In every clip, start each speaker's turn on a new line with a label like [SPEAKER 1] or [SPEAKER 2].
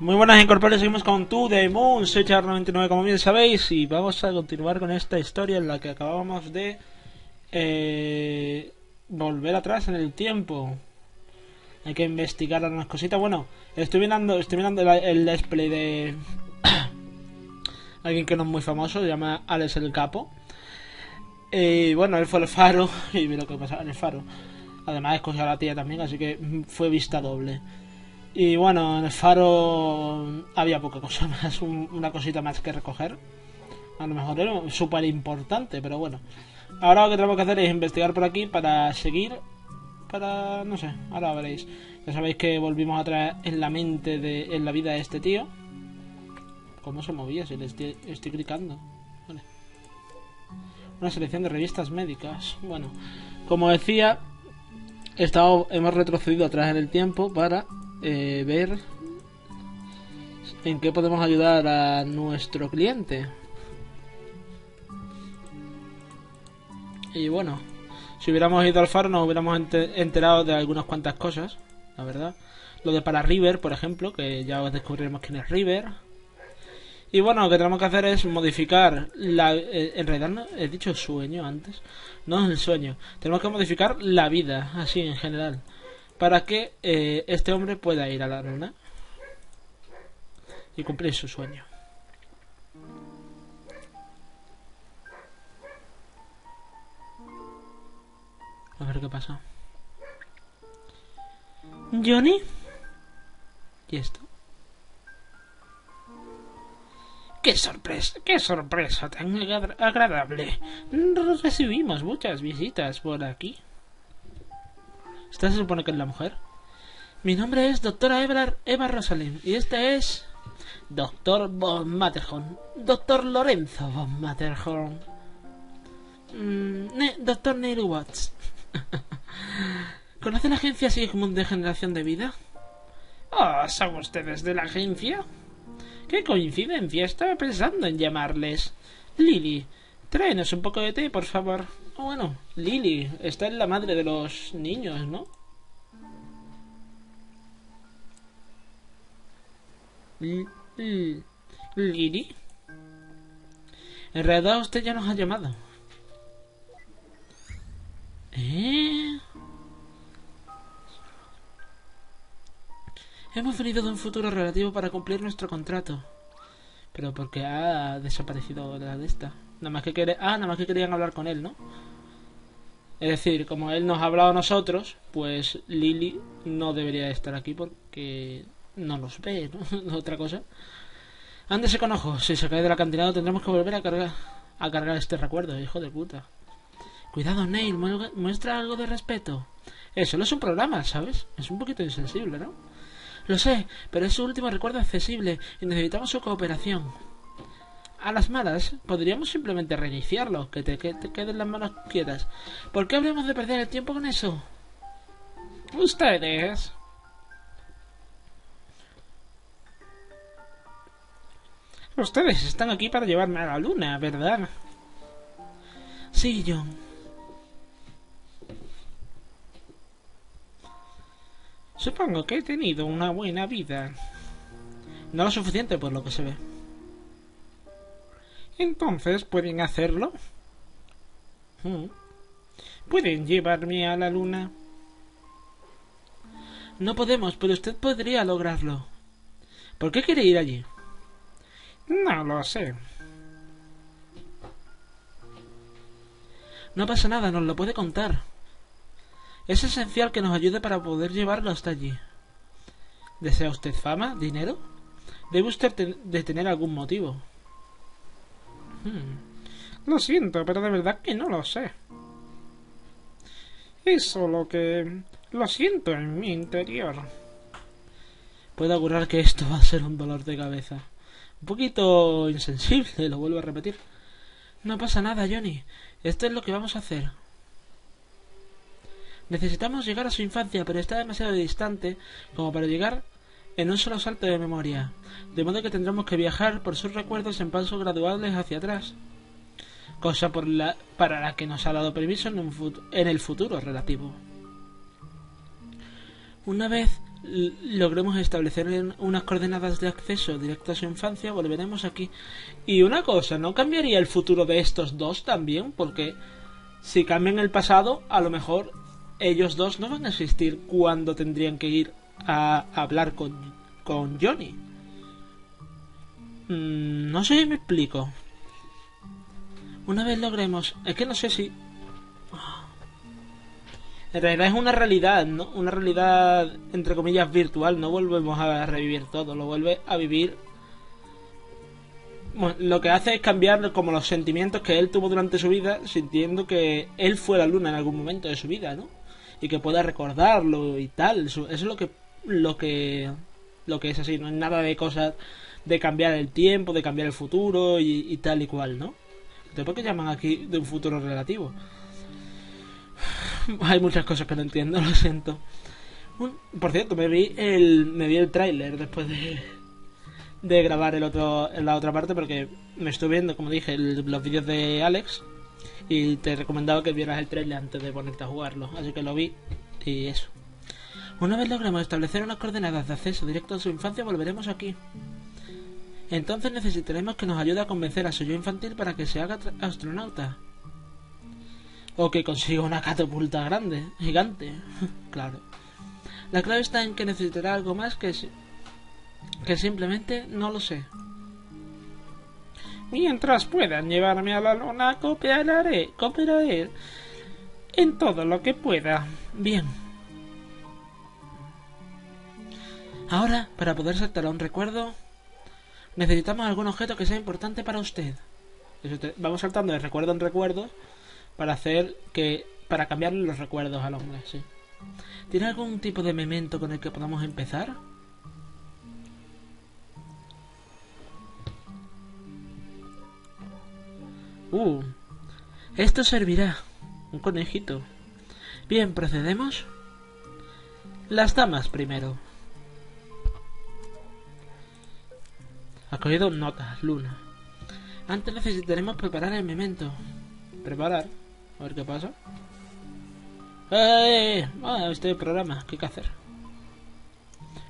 [SPEAKER 1] Muy buenas incorporados, seguimos con To The Moon, soy Char99 como bien sabéis y vamos a continuar con esta historia en la que acabábamos de eh, volver atrás en el tiempo. Hay que investigar algunas cositas. Bueno, estoy mirando, estoy mirando el, display de alguien que no es muy famoso, se llama Alex el Capo. Y bueno, él fue el faro y vi lo que pasaba en el faro. Además escogió a la tía también, así que fue vista doble. Y bueno, en el faro había poca cosa más, una cosita más que recoger. A lo mejor era súper importante, pero bueno. Ahora lo que tenemos que hacer es investigar por aquí para seguir. Para. no sé, ahora veréis. Ya sabéis que volvimos a traer en la mente, de, en la vida de este tío. ¿Cómo se movía? Si le estoy, estoy clicando. Vale. Una selección de revistas médicas. Bueno, como decía, hemos retrocedido atrás en el tiempo para eh, ver en qué podemos ayudar a nuestro cliente. Y bueno, si hubiéramos ido al faro nos hubiéramos enterado de algunas cuantas cosas, la verdad. Lo de para River, por ejemplo, que ya descubriremos quién es River. Y bueno, lo que tenemos que hacer es modificar la... Eh, en realidad no, he dicho sueño antes. No es el sueño. Tenemos que modificar la vida, así en general para que eh, este hombre pueda ir a la luna y cumplir su sueño. A ver qué pasa. Johnny. ¿Y esto? ¡Qué sorpresa! ¡Qué sorpresa tan agradable! Recibimos muchas visitas por aquí. ¿Esta se supone que es la mujer? Mi nombre es doctora Eva, Rosalind y este es... Doctor von Matterhorn. Doctor Lorenzo von Matterhorn. Mm, doctor Neil Watts. ¿Conoce la agencia Sigmund de Generación de Vida? Oh, ¿son ustedes de la agencia? ¡Qué coincidencia! Estaba pensando en llamarles. Lily, tráenos un poco de té, por favor. Oh, bueno, Lily, esta es la madre de los niños, ¿no? Lily. En realidad usted ya nos ha llamado. ¿Eh? Hemos venido de un futuro relativo para cumplir nuestro contrato. Pero porque ha desaparecido la de esta. Nada más que. Ah, nada más que querían hablar con él, ¿no? Es decir, como él nos ha hablado a nosotros, pues Lily no debería estar aquí porque no nos ve, ¿no? Otra cosa. Ándese con ojo, si se cae del acantilado tendremos que volver a cargar, a cargar este recuerdo, hijo de puta. Cuidado, Neil, muestra algo de respeto. Eso no es un programa, ¿sabes? Es un poquito insensible, ¿no? Lo sé, pero es su último recuerdo accesible y necesitamos su cooperación a las malas, podríamos simplemente reiniciarlo, que te, queden las manos quietas. ¿Por qué habríamos de perder el tiempo con eso? Ustedes. Ustedes están aquí para llevarme a la luna, ¿verdad? Sí, John. Supongo que he tenido una buena vida. No lo suficiente por lo que se ve. Entonces, ¿pueden hacerlo? Hmm. ¿Pueden llevarme a la luna? No podemos, pero usted podría lograrlo. ¿Por qué quiere ir allí? No lo sé. No pasa nada, nos lo puede contar. Es esencial que nos ayude para poder llevarlo hasta allí. ¿Desea usted fama? ¿Dinero? Debe usted de tener algún motivo. Hmm. Lo siento, pero de verdad que no lo sé. Es solo que lo siento en mi interior. Puedo augurar que esto va a ser un dolor de cabeza. Un poquito insensible, lo vuelvo a repetir. No pasa nada, Johnny. Esto es lo que vamos a hacer. Necesitamos llegar a su infancia, pero está demasiado distante como para llegar en un solo salto de memoria, de modo que tendremos que viajar por sus recuerdos en pasos graduales hacia atrás, cosa por la, para la que nos ha dado permiso en, en el futuro relativo. Una vez logremos establecer unas coordenadas de acceso directo a su infancia, volveremos aquí. Y una cosa, ¿no cambiaría el futuro de estos dos también? Porque si cambian el pasado, a lo mejor ellos dos no van a existir cuando tendrían que ir a hablar con, con Johnny. Mm, no sé si me explico. Una vez logremos... Es que no sé si en realidad es una realidad, ¿no? Una realidad, entre comillas, virtual. No volvemos a revivir todo, lo vuelve a vivir. Lo que hace es cambiar como los sentimientos que él tuvo durante su vida, sintiendo que él fue la luna en algún momento de su vida, ¿no? Y que pueda recordarlo y tal. Eso es lo que, lo que, lo que es así. No es nada de cosas de cambiar el tiempo, de cambiar el futuro y, tal y cual, ¿no? ¿Por qué llaman aquí de un futuro relativo? Hay muchas cosas que no entiendo, lo siento. Por cierto, me vi el, me vi el tráiler después de, de grabar el otro, la otra parte porque me estuve viendo, como dije, los vídeos de Alex y te he recomendado que vieras el tráiler antes de ponerte a jugarlo. Así que lo vi y eso. Una vez logremos establecer unas coordenadas de acceso directo a su infancia, volveremos aquí. Entonces necesitaremos que nos ayude a convencer a su yo infantil para que se haga astronauta. O que consiga una catapulta grande, gigante. claro. La clave está en que necesitará algo más que, que simplemente no lo sé. Mientras puedan llevarme a la luna, cooperaré, cooperaré en todo lo que pueda. Bien. Ahora, para poder saltar a un recuerdo, necesitamos algún objeto que sea importante para usted. Vamos saltando de recuerdo en recuerdo para hacer que para cambiarle los recuerdos al hombre, sí. ¿Tiene algún tipo de memento con el que podamos empezar? Uh, esto servirá. Un conejito. Bien, procedemos. Las damas primero. Ha cogido notas, Luna. Antes necesitaremos preparar el memento. Preparar. A ver qué pasa. ¡Eh! Ah, este programa, ¿qué hay que hacer?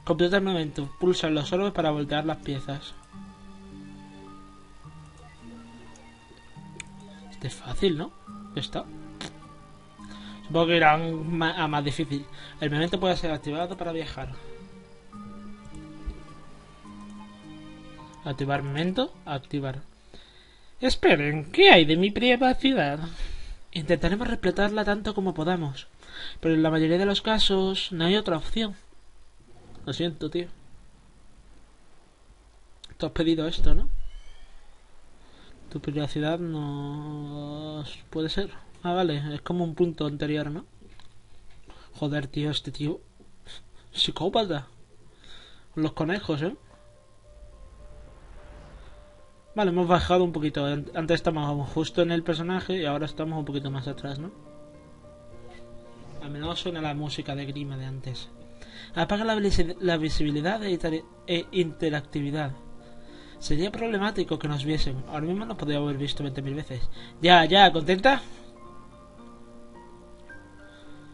[SPEAKER 1] Completa el momento. Pulsa los orbes para voltear las piezas. Este es fácil, ¿no? Está. Supongo que irá a más difícil. El momento puede ser activado para viajar. Activar momento. Activar. Esperen, ¿qué hay de mi privacidad? Intentaremos respetarla tanto como podamos, pero en la mayoría de los casos no hay otra opción. Lo siento, tío. Tú has pedido esto, ¿no? Tu privacidad no puede ser. Ah, vale, es como un punto anterior, ¿no? Joder, tío, este tío. Psicópata. Los conejos, ¿eh? Vale, hemos bajado un poquito. Antes estábamos justo en el personaje y ahora estamos un poquito más atrás, ¿no? Al menos suena la música de Grima de antes. Apaga la, visibilidad e, e, interactividad. Sería problemático que nos viesen. Ahora mismo nos podría haber visto 20.000 veces. Ya, ya, ¿contenta?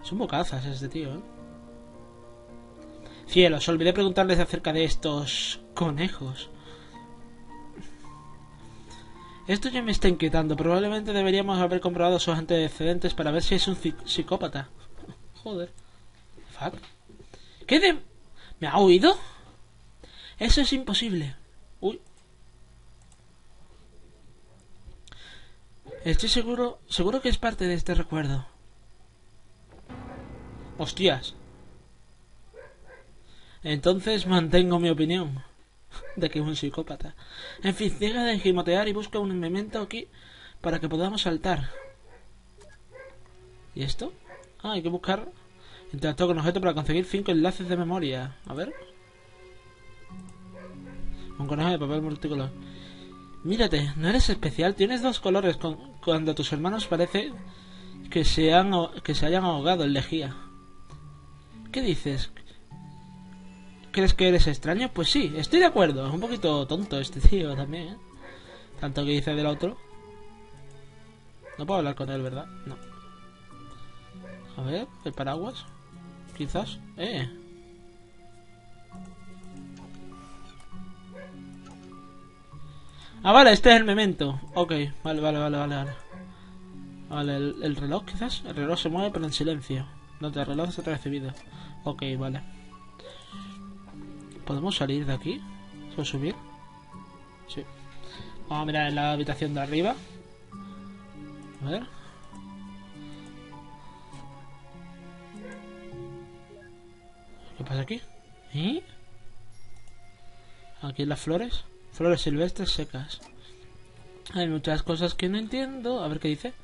[SPEAKER 1] Son bocazas este tío, ¿eh? Cielos, olvidé preguntarles acerca de estos conejos. Esto ya me está inquietando. Probablemente deberíamos haber comprobado sus antecedentes para ver si es un psicópata. Joder. Fuck. ¿Qué de...? ¿Me ha oído? Eso es imposible. Uy. Estoy seguro... Seguro que es parte de este recuerdo. Hostias. Entonces mantengo mi opinión de que es un psicópata. En fin, deja de gimotear y busca un memento aquí para que podamos saltar. ¿Y esto? Ah, hay que buscar interactuar con objeto para conseguir cinco enlaces de memoria. A ver. Un conejo de papel multicolor. Mírate, no eres especial, tienes dos colores cuando tus hermanos parece que se, han, que se hayan ahogado en lejía. ¿Qué dices? ¿Crees que eres extraño? Pues sí, estoy de acuerdo. Es un poquito tonto este tío también, ¿eh? Tanto que dice del otro. No puedo hablar con él, ¿verdad? No. A ver, el paraguas. Quizás. Eh. Ah, vale, este es el memento. Ok, vale, vale, vale, vale. Vale, vale el, reloj quizás. El reloj se mueve pero en silencio. No, el reloj es recibido. Ok, vale. ¿Podemos salir de aquí? ¿Puedo subir? Sí. Vamos a mirar en la habitación de arriba. A ver. ¿Qué pasa aquí? ¿Eh? Aquí las flores. Flores silvestres secas. Hay muchas cosas que no entiendo. A ver qué dice.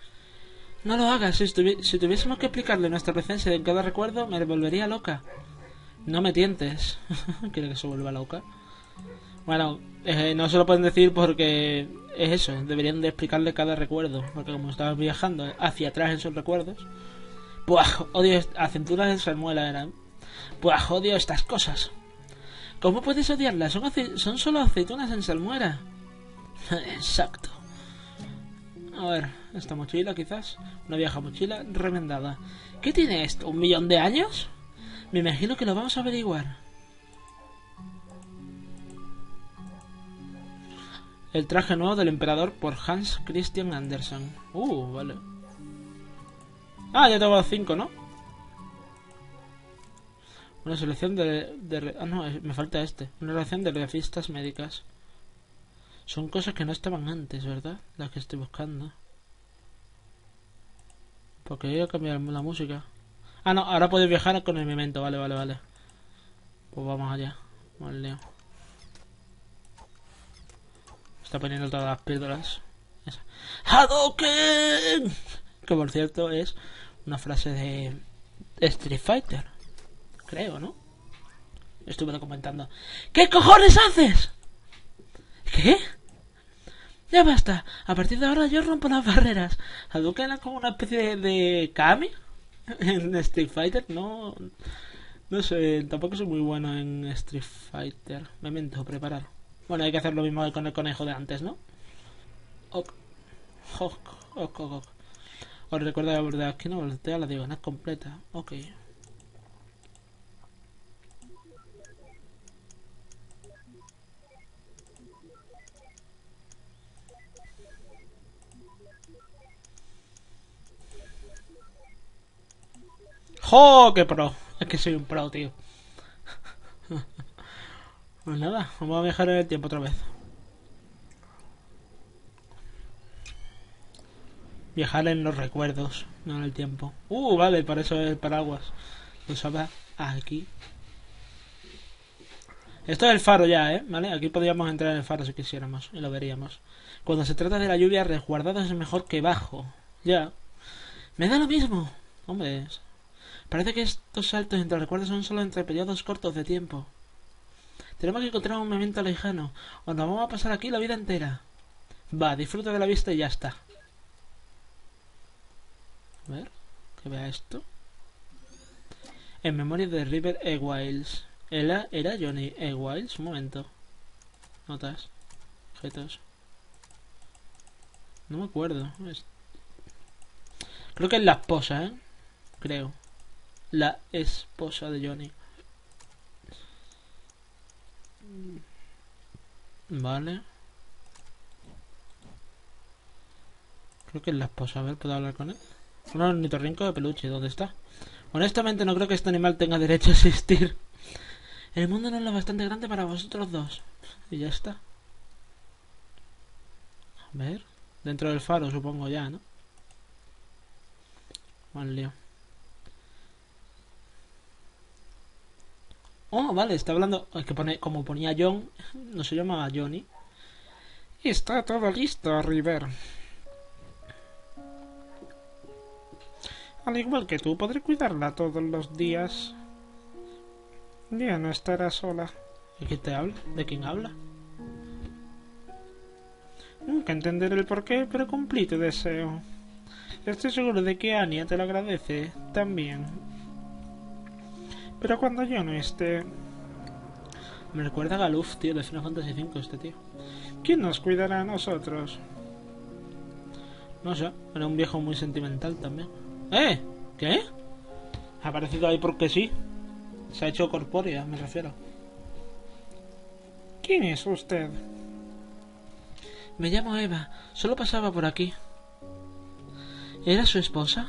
[SPEAKER 1] No lo hagas. Si, si tuviésemos que explicarle nuestra presencia en cada recuerdo, me volvería loca. No me tientes. Quiere que se vuelva loca. Bueno, eh, no se lo pueden decir porque es eso. Deberían de explicarle cada recuerdo. Porque como estaba viajando hacia atrás en sus recuerdos. Buah, odio acenturas de salmuela eran. Buah, odio estas cosas. ¿Cómo puedes odiarlas? Son, son solo aceitunas en salmuera. Exacto. A ver, esta mochila quizás. Una vieja mochila remendada. ¿Qué tiene esto? ¿Un millón de años? Me imagino que lo vamos a averiguar. El traje nuevo del emperador por Hans Christian Andersen. Uh, vale. Ah, ya tengo los cinco, ¿no? Una selección de, Ah, no, me falta este. Una selección de revistas médicas. Son cosas que no estaban antes, ¿verdad? Las que estoy buscando. Porque voy a cambiar la música. Ah, no, ahora puedes viajar con el memento. Vale, vale, vale. Pues vamos allá. Vale. Está poniendo todas las píldoras. ¡Hadoken! Que por cierto es una frase de Street Fighter. Creo, ¿no? Estuve comentando. ¿Qué cojones haces? ¿Qué? Ya basta. A partir de ahora yo rompo las barreras. Hadouken es como una especie de, de Kami en Street Fighter. No, no sé. Tampoco soy muy bueno en Street Fighter. Me mento, preparar. Bueno, hay que hacer lo mismo con el conejo de antes, ¿no? Ok. Ok, ok, ok. Os recuerdo la verdad que no voltea la diagonal completa. Ok. ¡Jo! ¡Qué pro! Es que soy un pro, tío. pues nada, vamos a viajar en el tiempo otra vez. Viajar en los recuerdos, no en el tiempo. Uh, vale, para eso es el paraguas. Lo usaba aquí. Esto es el faro ya, ¿eh? ¿Vale? Aquí podríamos entrar en el faro si quisiéramos y lo veríamos. Cuando se trata de la lluvia, resguardado es mejor que bajo. Ya. Me da lo mismo. Hombre, Parece que estos saltos entre recuerdos son solo entre periodos cortos de tiempo. Tenemos que encontrar un momento lejano, o nos vamos a pasar aquí la vida entera. Va, disfruta de la vista y ya está. A ver, que vea esto. En memoria de River E. Wiles. ¿Era, ¿Era Johnny E. Wiles? Un momento. Notas. Objetos. No me acuerdo. Creo que es la esposa, ¿eh? Creo la esposa de Johnny. Vale. Creo que es la esposa. A ver, ¿puedo hablar con él? Un ornitorrinco de peluche. ¿Dónde está? Honestamente no creo que este animal tenga derecho a existir. El mundo no es lo bastante grande para vosotros dos. Y ya está. A ver. Dentro del faro, supongo ya, ¿no? Mal lío. Oh, vale, está hablando. Es que pone, como ponía John, no se llamaba Johnny. Está todo listo, River. Al igual que tú, podré cuidarla todos los días. Ya no estará sola. ¿De quién te habla? ¿De quién habla? Nunca entenderé el porqué, pero cumplí tu deseo. Estoy seguro de que Anya te lo agradece también. Pero cuando yo no esté... Me recuerda a Galuf, tío, de Final Fantasy V este tío. ¿Quién nos cuidará a nosotros? No sé, era un viejo muy sentimental también. ¿Eh? ¿Qué? Ha aparecido ahí porque sí. Se ha hecho corpórea, me refiero. ¿Quién es usted? Me llamo Eva. Solo pasaba por aquí. ¿Era su esposa?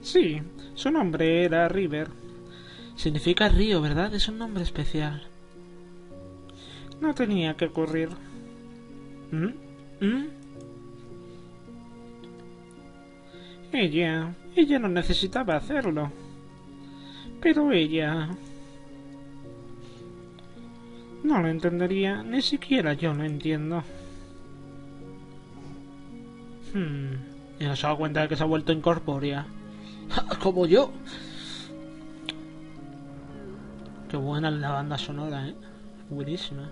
[SPEAKER 2] Sí, su nombre era River.
[SPEAKER 1] Significa río, ¿verdad? Es un nombre especial.
[SPEAKER 2] No tenía que ocurrir.
[SPEAKER 1] ¿Mm? ¿Mm?
[SPEAKER 2] Ella, ella no necesitaba hacerlo. Pero ella... No lo entendería, ni siquiera yo lo entiendo.
[SPEAKER 1] Hmm. Y no se ha dado cuenta de que se ha vuelto incorpórea. Como yo. Buena la banda sonora, eh. Buenísima.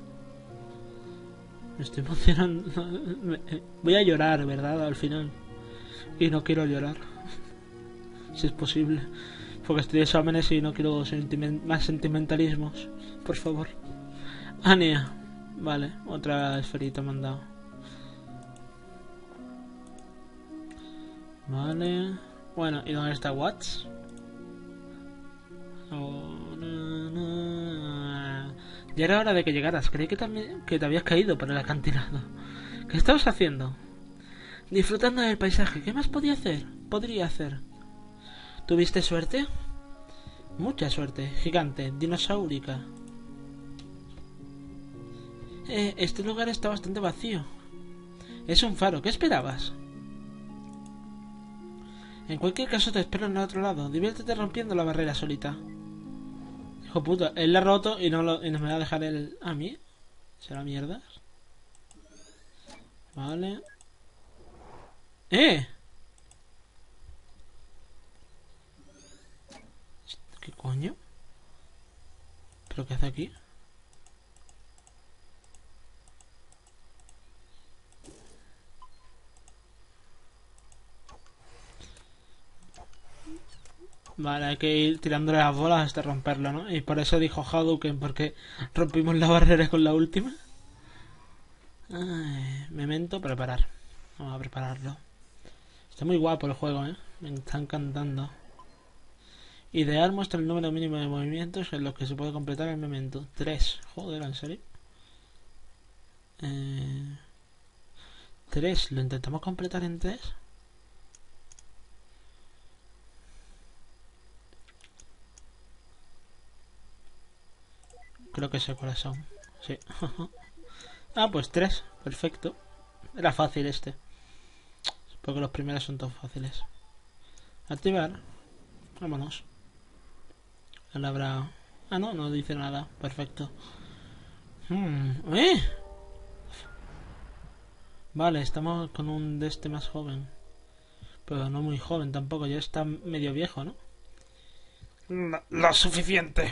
[SPEAKER 1] Me estoy emocionando. Voy a llorar, ¿verdad? Al final. Y no quiero llorar. Si es posible. Porque estoy de exámenes y no quiero más sentimentalismos. Por favor. Ania. Vale, otra esferita me han dado. Vale. Bueno, ¿y dónde está Watts? Oh, Ya era hora de que llegaras. Creí que también que te habías caído por el acantilado. ¿Qué estabas haciendo? Disfrutando del paisaje. ¿Qué más podía hacer? Podría hacer. ¿Tuviste suerte? Mucha suerte. Gigante. Dinosaurica. Eh, este lugar está bastante vacío. Es un faro. ¿Qué esperabas? En cualquier caso te espero en el otro lado. Diviértete rompiendo la barrera solita. Hijo puta, él la ha roto y no, lo, me va a dejar el... ¿A mí? ¿Será mierda? Vale. ¡Eh! ¿Qué coño? ¿Pero qué hace aquí? Vale, hay que ir tirándole las bolas hasta romperlo, ¿no? Y por eso dijo Hadouken, porque rompimos la barrera con la última. Ay, memento, preparar. Vamos a prepararlo. Está muy guapo el juego, ¿eh? Me está encantando. Ideal muestra el número mínimo de movimientos en los que se puede completar el memento. Tres. Joder, ¿en serio? Eh... Tres. ¿Lo intentamos completar en tres? Creo que es el corazón. Sí. ah, pues tres. Perfecto. Era fácil este. Porque los primeros son todos fáciles. Activar. Vámonos. Ahora habrá... Ah, no, no dice nada. Perfecto. Hmm, ¿Eh? Vale, estamos con un de este más joven. Pero no muy joven tampoco. Ya está medio viejo, ¿no?
[SPEAKER 2] lo suficiente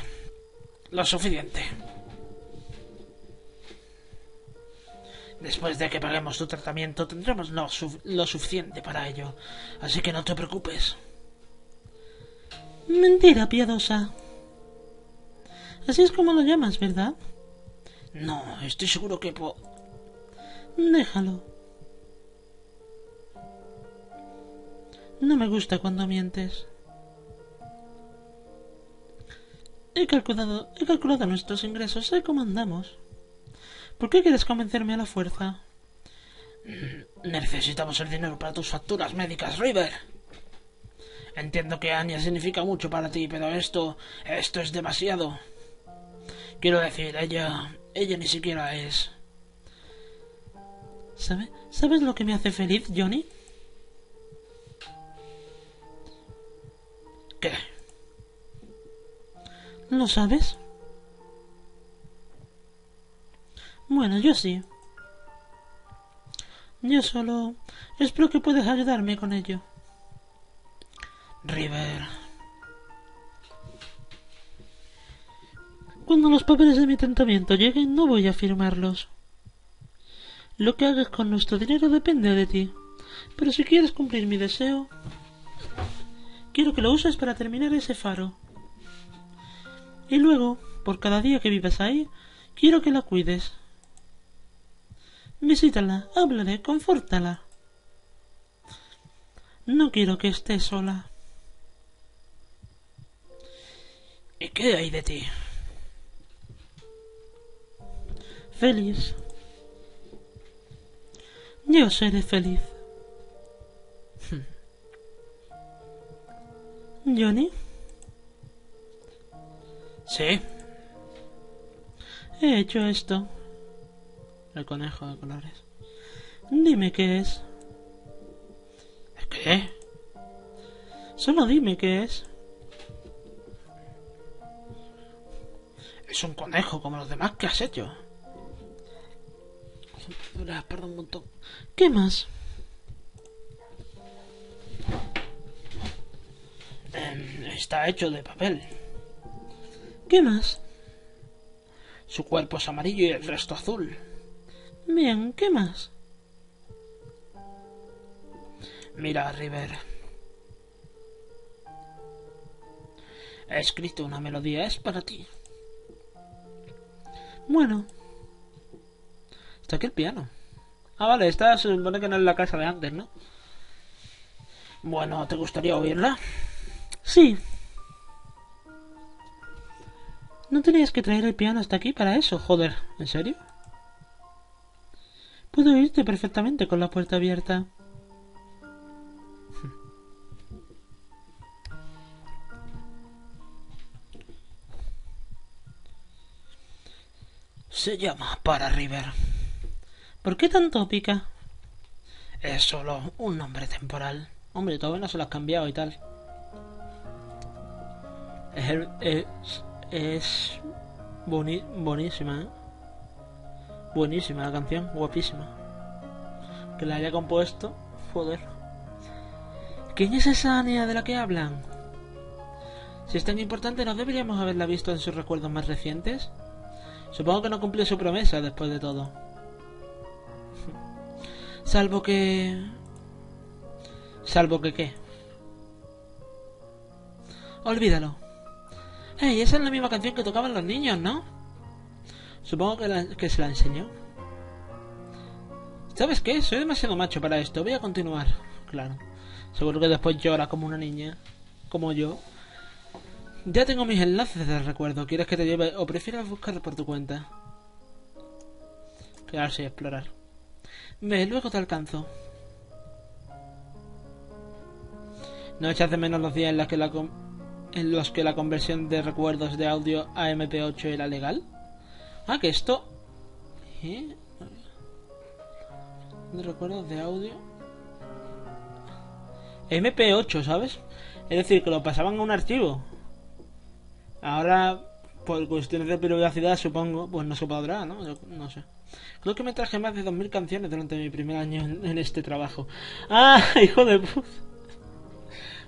[SPEAKER 2] lo suficiente.
[SPEAKER 1] Después de que paguemos tu tratamiento tendremos lo, lo, suficiente para ello, así que no te preocupes. Mentira piadosa. Así es como lo llamas, ¿verdad? No, estoy seguro que... Po Déjalo. No me gusta cuando mientes. He calculado, he calculado nuestros ingresos, sé cómo andamos. ¿Por qué quieres convencerme a la fuerza? Necesitamos el dinero para tus facturas médicas, River. Entiendo que Anya significa mucho para ti, pero esto, esto es demasiado. Quiero decir, ella, ella ni siquiera es. ¿Sabe? ¿Sabes lo que me hace feliz, Johnny? ¿Qué? ¿Lo sabes? Bueno, yo sí. Yo solo espero que puedas ayudarme con ello. River. Cuando los papeles de mi tratamiento lleguen, no voy a firmarlos. Lo que hagas con nuestro dinero depende de ti. Pero si quieres cumplir mi deseo, quiero que lo uses para terminar ese faro. Y luego, por cada día que vives ahí, quiero que la cuides. Visítala, háblale, confórtala. No quiero que esté sola. ¿Y qué hay de ti? Feliz.
[SPEAKER 2] Yo seré feliz. Johnny.
[SPEAKER 1] Sí.
[SPEAKER 2] He hecho esto.
[SPEAKER 1] El conejo de colores.
[SPEAKER 2] Dime qué es.
[SPEAKER 1] ¿Qué?
[SPEAKER 2] Solo dime qué es.
[SPEAKER 1] Es un conejo como los demás que has hecho. Perdón un montón.
[SPEAKER 2] ¿Qué más?
[SPEAKER 1] Em, está hecho de papel.
[SPEAKER 2] ¿Qué más?
[SPEAKER 1] Su cuerpo es amarillo y el resto azul.
[SPEAKER 2] Bien, ¿qué más?
[SPEAKER 1] Mira, River. He escrito una melodía, es para ti.
[SPEAKER 2] Bueno.
[SPEAKER 1] Está aquí el piano. Ah, vale, esta se supone que no es la casa de antes, ¿no? Bueno, ¿te gustaría oírla?
[SPEAKER 2] Sí. No tenías que traer el piano hasta aquí para eso, joder. ¿En serio? Puedo oírte perfectamente con la puerta abierta.
[SPEAKER 1] Se llama Para River.
[SPEAKER 2] ¿Por qué tanto pica?
[SPEAKER 1] Es solo un nombre temporal. Hombre, todavía no se lo has cambiado y tal. Es, es, es boni- buenísima, ¿eh? Buenísima la canción, guapísima. Que la haya compuesto, joder.
[SPEAKER 2] ¿Quién es esa niña de la que hablan?
[SPEAKER 1] Si es tan importante, ¿no deberíamos haberla visto en sus recuerdos más recientes? Supongo que no cumplió su promesa después de todo. Salvo que... Salvo que qué. Olvídalo. Hey, esa es la misma canción que tocaban los niños, ¿no? Supongo que, se la enseñó. ¿Sabes qué? Soy demasiado macho para esto. Voy a continuar. Claro. Seguro que después llora como una niña. Como yo. Ya tengo mis enlaces de recuerdo. ¿Quieres que te lleve o prefieres buscar por tu cuenta? Quedarse y explorar. Ve, luego te alcanzo. ¿No echas de menos los días en los que la, con- en los que la conversión de recuerdos de audio a MP8 era legal? Ah, que esto... ¿Eh? De recuerdos de audio... MP8, ¿sabes? Es decir, que lo pasaban a un archivo. Ahora, por cuestiones de privacidad, supongo, pues no se podrá, ¿no? No sé. Creo que me traje más de 2.000 canciones durante mi primer año en, en este trabajo. ¡Ah, hijo de puta!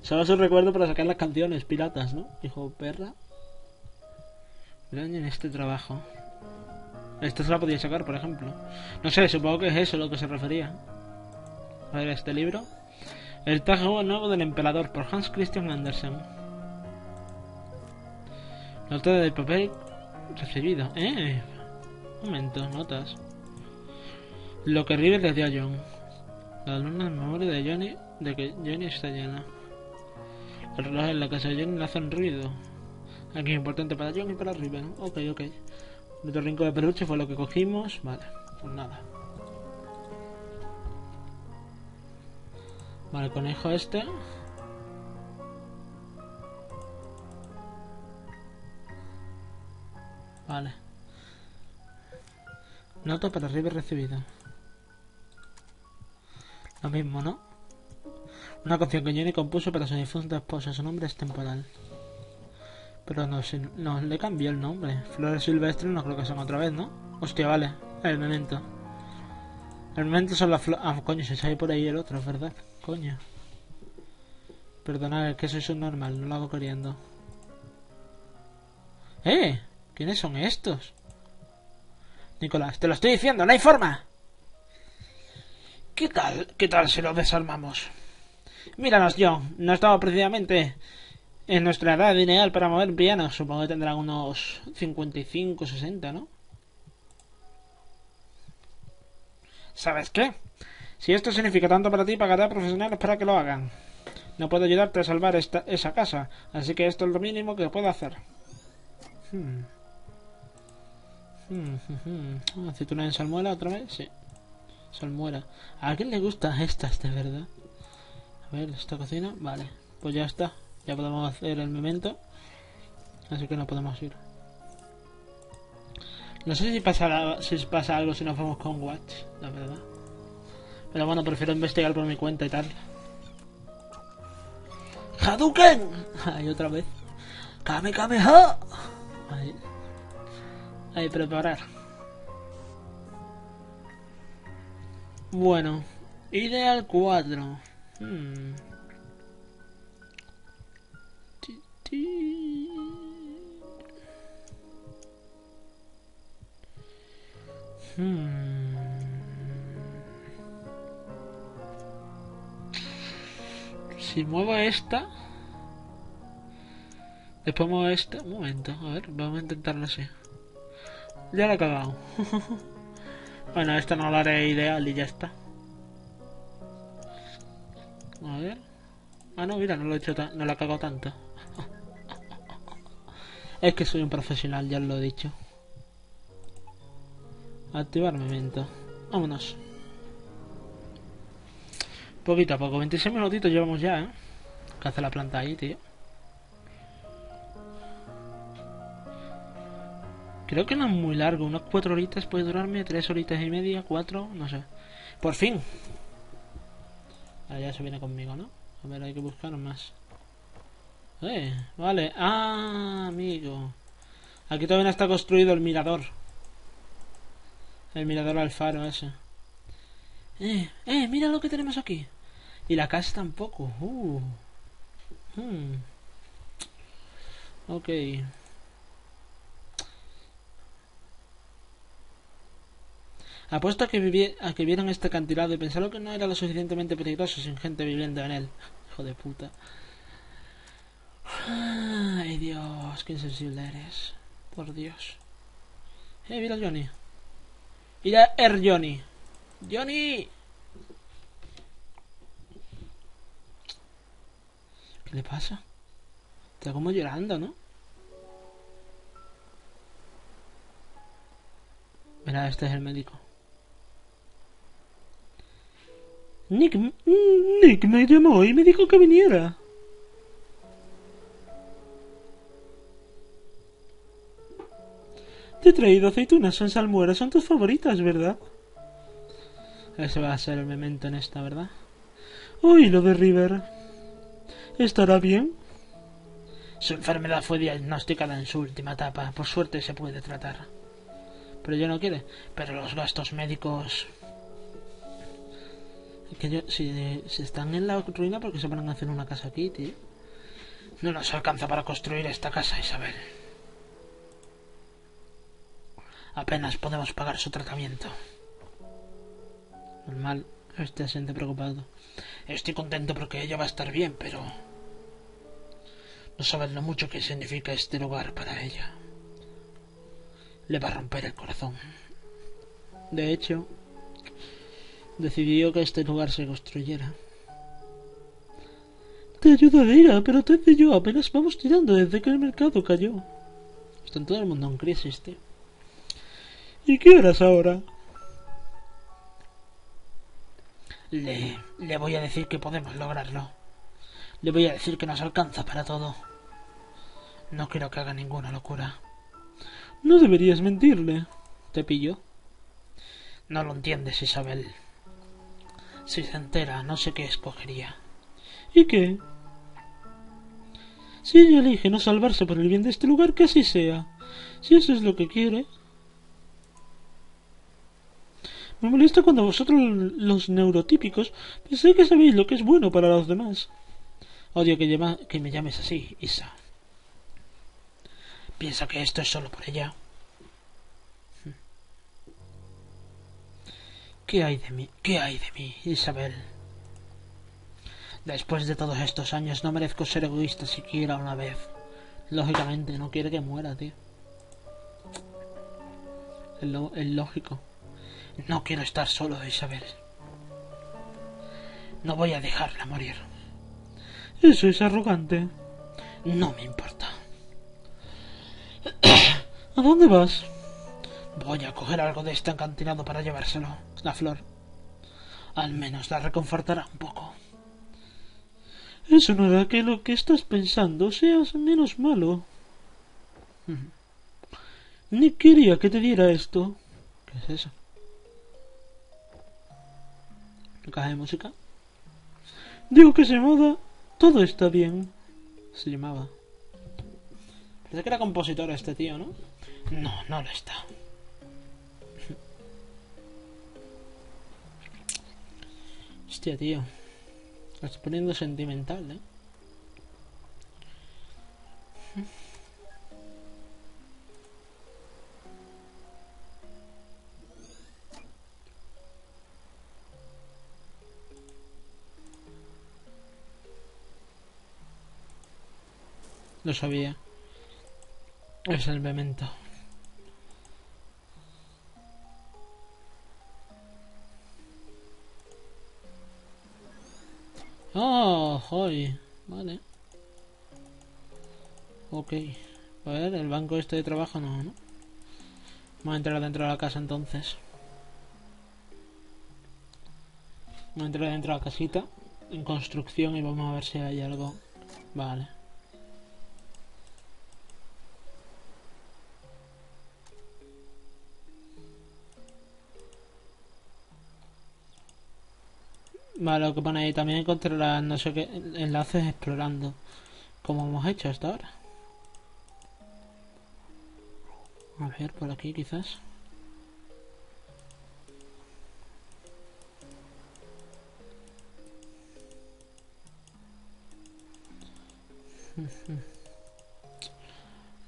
[SPEAKER 1] Solo su recuerdo para sacar las canciones piratas, ¿no? Hijo de perra. En este trabajo. Esto se la podía sacar, por ejemplo. No sé, supongo que es eso lo que se refería. A ver, este libro. El traje nuevo del emperador por Hans Christian Andersen. Nota del papel recibido. Eh. Un momento, notas. Lo que River le dio a John. La luna en memoria de Johnny de que Johnny está llena. El reloj en la casa de Johnny le hace un ruido. Aquí es importante para John y para River. Ok, ok. Otro rinco de peluche fue lo que cogimos. Vale, pues nada. Vale, conejo este. Vale. Nota para River recibido. Lo mismo, ¿no? Una canción que Jenny compuso para su difunta esposa. Su nombre es temporal. Pero no, sé, no le cambió el nombre. Flores silvestres no creo que son otra vez, ¿no? Hostia, vale. El memento. El memento son las flores... Ah, coño, se sale por ahí el otro, verdad. Coño. Perdonad, es que soy subnormal, no lo hago queriendo. ¡Eh! ¿Quiénes son estos? Nicolás, te lo estoy diciendo, no hay forma. ¿Qué tal? ¿Qué tal si lo desarmamos? Míranos, John. No estamos precisamente en nuestra edad ideal para mover un piano. Supongo que tendrán unos 55, 60, ¿no? ¿Sabes qué? Si esto significa tanto para ti, pagaré a profesionales para que lo hagan. No puedo ayudarte a salvar esta, esa casa, así que esto es lo mínimo que puedo hacer. Hmm. Hmm, hmm, hmm. ¿Aceituna en salmuela otra vez? Sí. Salmuera. ¿A quién le gustan estas de verdad? A ver, esta cocina. Vale, pues ya está. Ya podemos hacer el memento. Así que no podemos ir. No sé si pasa, si pasa algo si nos vamos con Watch, la verdad. Pero bueno, prefiero investigar por mi cuenta y tal. ¡Hadouken! Ahí otra vez. ¡Kame Kameha! Ahí. Ahí, preparar. Bueno, ideal 4. Hmm. Si muevo esta. Después muevo esta. Un momento, a ver, vamos a intentarlo así. Ya la he cagado. bueno, esta no la haré ideal y ya está. Mira, no lo he hecho no la he cagado tanto. es que soy un profesional, ya lo he dicho. Activar momento. Vámonos. Poquito a poco, 26 minutitos llevamos ya, ¿eh? ¿Qué hace la planta ahí, tío? Creo que no es muy largo, unas 4 horitas puede durarme, 3 horitas y media, 4, no sé. Por fin. Ahora ya se viene conmigo, ¿no? A ver, hay que buscar más. Eh, vale. Ah, amigo. Aquí todavía no está construido el mirador. El mirador al faro ese. Eh, eh, mira lo que tenemos aquí. Y la casa tampoco. Uh. Hmm. Ok. Apuesto a que, a que vieron este acantilado y pensaron que no era lo suficientemente peligroso sin gente viviendo en él. Hijo de puta. Ay, Dios, qué insensible eres. Por Dios. Eh, mira Johnny. Mira Er Johnny. Johnny. ¿Qué le pasa? Está como llorando, ¿no? Mira, este es el médico. Nick, Nick me llamó y me dijo que viniera. Te he traído aceitunas en salmuera, son tus favoritas, ¿verdad? Ese va a ser el memento en esta, ¿verdad? Uy, lo de River. ¿Estará bien? Su enfermedad fue diagnosticada en su última etapa. Por suerte se puede tratar. Pero ella no quiere. Pero los gastos médicos... Que yo, si, están en la ruina, porque se van a hacer una casa aquí, tío? No nos alcanza para construir esta casa, Isabel. Apenas podemos pagar su tratamiento. Normal, este siente preocupado. Estoy contento porque ella va a estar bien, pero... No sabes lo mucho que significa este lugar para ella. Le va a romper el corazón. De hecho, decidió que este lugar se construyera. Te ayudaría, pero te y yo apenas vamos tirando desde que el mercado cayó. Está en todo el mundo en crisis, tío. ¿Y qué horas ahora? Le, le voy a decir que podemos lograrlo. Le voy a decir que nos alcanza para todo. No quiero que haga ninguna locura. No deberías mentirle. ¿Te pillo? No lo entiendes, Isabel. Si se entera, no sé qué escogería. ¿Y qué? Si ella elige no salvarse por el bien de este lugar, que así sea. Si eso es lo que quiere, me molesta cuando vosotros, los neurotípicos, pensáis que sabéis lo que es bueno para los demás. Odio que, que me llames así, Isa. Piensa que esto es solo por ella. ¿Qué hay de mí? ¿Qué hay de mí, Isabel? Después de todos estos años no merezco ser egoísta siquiera una vez. Lógicamente, no quiere que muera, tío. es lógico. No quiero estar solo, Isabel. No voy a dejarla morir. Eso es arrogante. No me importa. ¿A dónde vas? Voy a coger algo de este encantinado para llevárselo. La flor. Al menos la reconfortará un poco.
[SPEAKER 2] Eso no hará que lo que estás pensando sea menos malo. Ni quería que te diera esto.
[SPEAKER 1] ¿Qué es eso? ¿Caja de música?
[SPEAKER 2] Digo que se llamaba Todo está bien.
[SPEAKER 1] Se llamaba. Parece que era compositor este tío, ¿no?
[SPEAKER 2] No, no lo está.
[SPEAKER 1] Hostia, tío. Estás poniendo sentimental, ¿eh? Lo sabía. Es el memento. Oh, joy. Vale. Ok. A ver, el banco este de trabajo no, ¿no? Vamos a entrar dentro de la casa entonces. Vamos a entrar dentro de la casita. En construcción y vamos a ver si hay algo. Vale. Vale, lo que pone ahí también encontrarás no sé qué enlaces explorando. Como hemos hecho hasta ahora. A ver, por aquí quizás.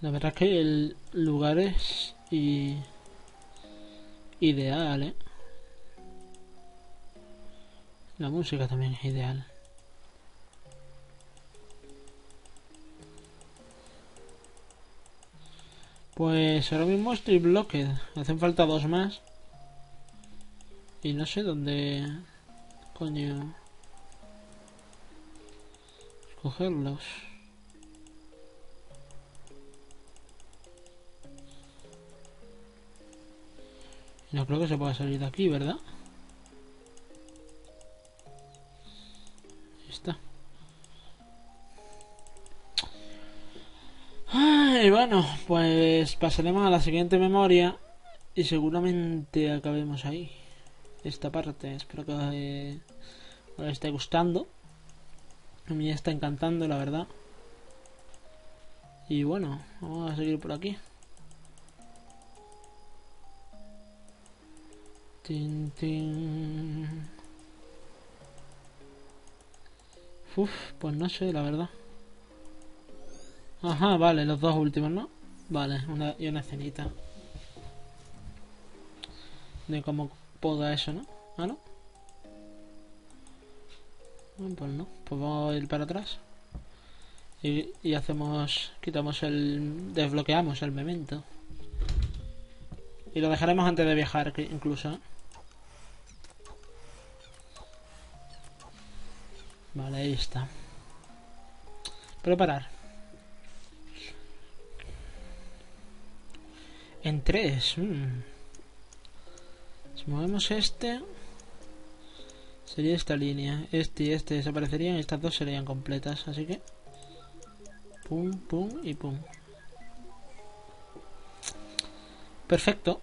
[SPEAKER 1] La verdad es que el lugar es y ideal, ¿eh? La música también es ideal. Pues ahora mismo estoy bloqueed. Hacen falta dos más. Y no sé dónde... Coño... Escogerlos. No creo que se pueda salir de aquí, ¿verdad? Y bueno, pues pasaremos a la siguiente memoria y seguramente acabemos ahí. Esta parte, espero que os esté gustando. A mí está encantando, la verdad. Y bueno, vamos a seguir por aquí. Tin. Uf, pues no sé, la verdad. Ajá, vale, los dos últimos, ¿no? Vale, una, y una escenita. De cómo poda eso, ¿no? ¿Ah, no? Ah, pues no, pues vamos a ir para atrás. Y, y hacemos, quitamos el, desbloqueamos el memento. Y lo dejaremos antes de viajar, incluso. ¿eh? Vale, ahí está. Preparar. En tres. Mm. Si movemos este... Sería esta línea. Este y este desaparecerían. Estas dos serían completas. Así que... Pum, pum y pum. Perfecto.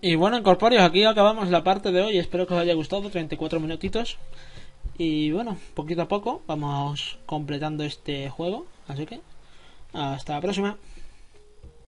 [SPEAKER 1] Y bueno, incorporios, aquí acabamos la parte de hoy. Espero que os haya gustado. 34 minutitos. Y bueno, poquito a poco vamos completando este juego. Así que hasta la próxima.